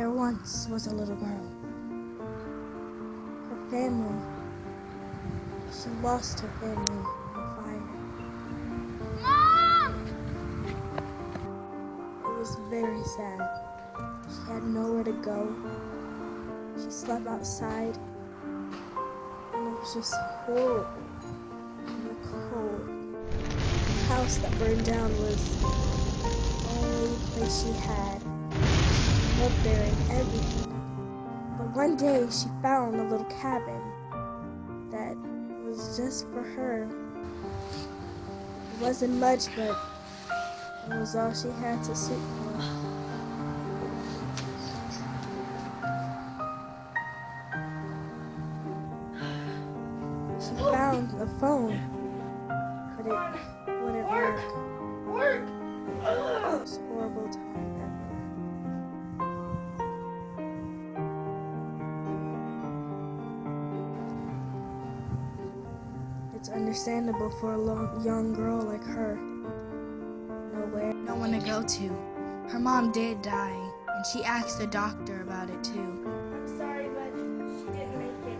once was a little girl. Her family, she lost her family in fire. Mom! It was very sad. She had nowhere to go. She slept outside. And it was just horrible. And the cold. The house that burned down was the only place she had. Lived there and everything. But one day she found a little cabin that was just for her. It wasn't much, but it was all she had to sleep for. She found a phone, but it wouldn't work. Work! It's understandable for a lo- young girl like her. Nowhere. no one to go to. Her mom did die, and she asked the doctor about it too. I'm sorry, but she didn't make it.